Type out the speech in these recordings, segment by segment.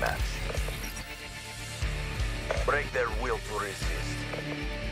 match. Break their will to resist.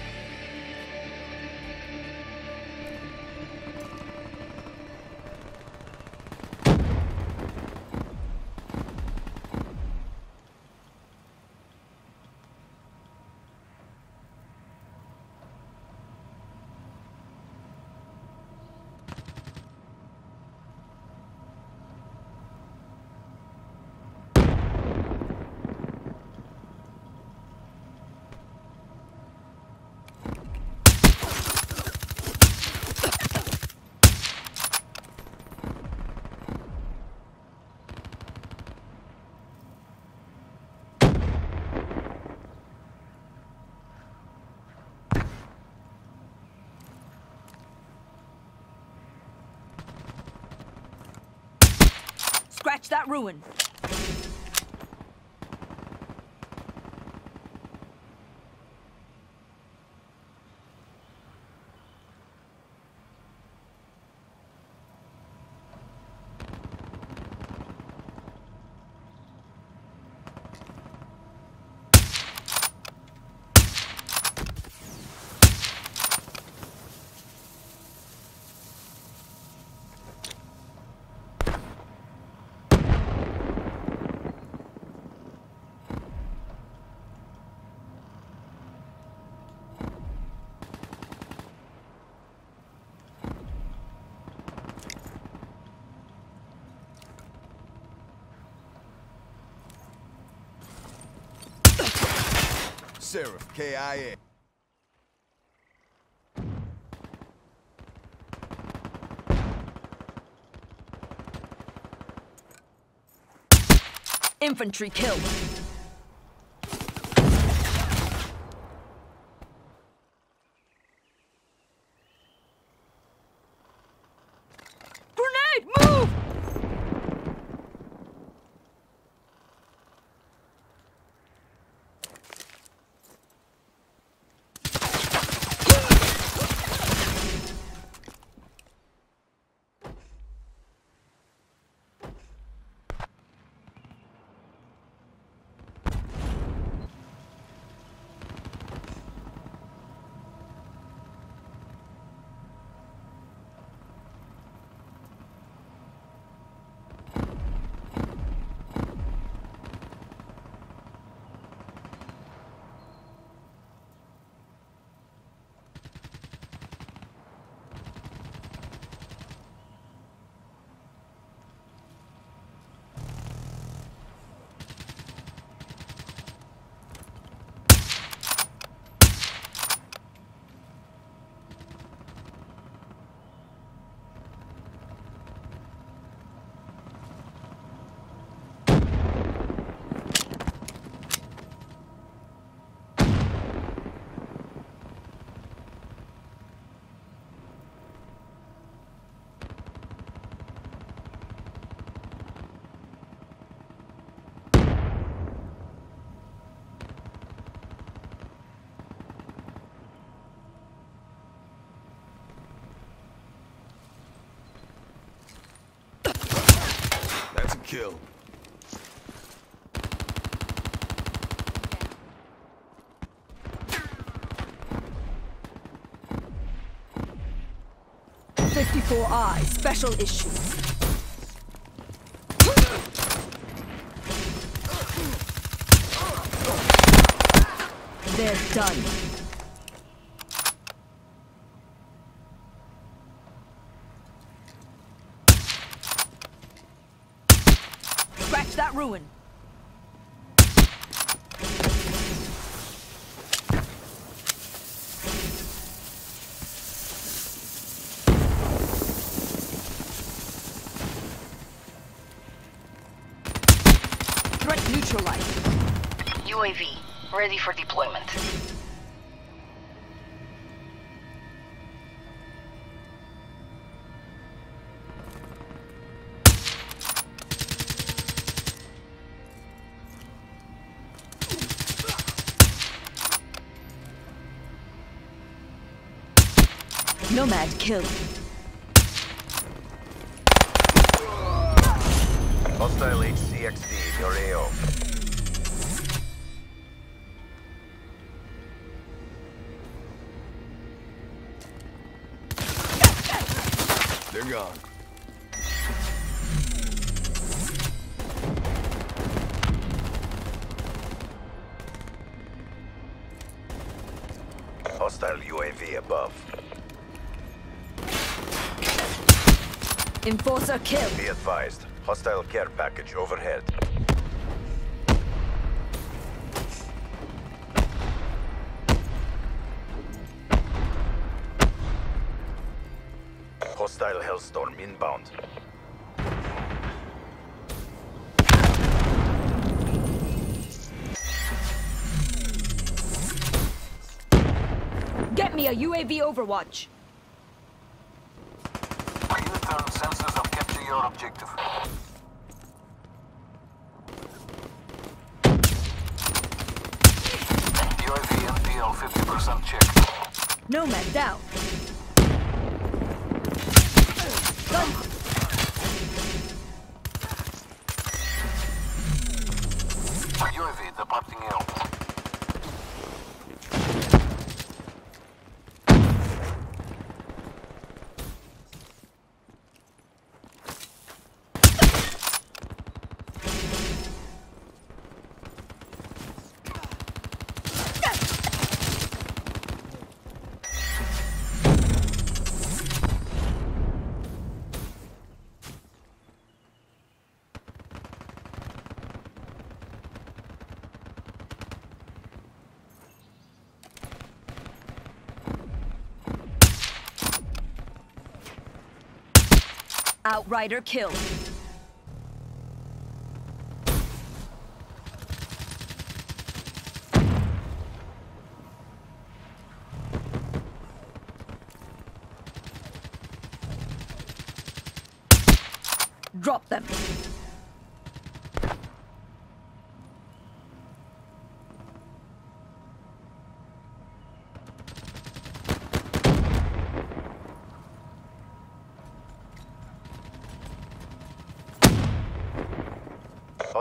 Scratch that ruin. Seraph, KIA. Infantry killed. Kill. Fifty-four I, special issues. They're done. Scratch that ruin. Threat neutralized. UAV, ready for deployment. Nomad killed. Hostile HC-XD your AO. They're gone. Hostile UAV above. Enforcer kill. Be advised. Hostile care package overhead. Hostile Hellstorm inbound. Get me a UAV overwatch. Your objective. UAV NPL 50% checked. Nomad down. Gun. UAV departing AO. Outrider kill. Drop them.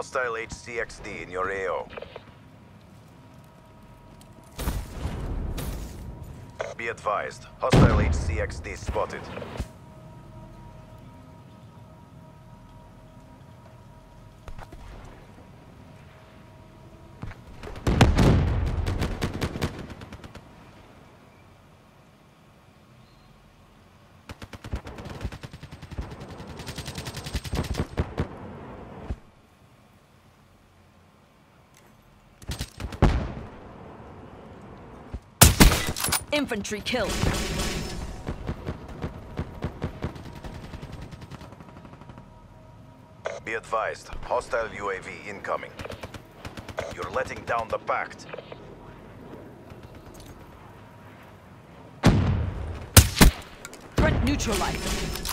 Hostile HC-XD in your AO. Be advised. Hostile HC-XD spotted. Infantry kill. Be advised. Hostile UAV incoming. You're letting down the pact. Threat neutralized.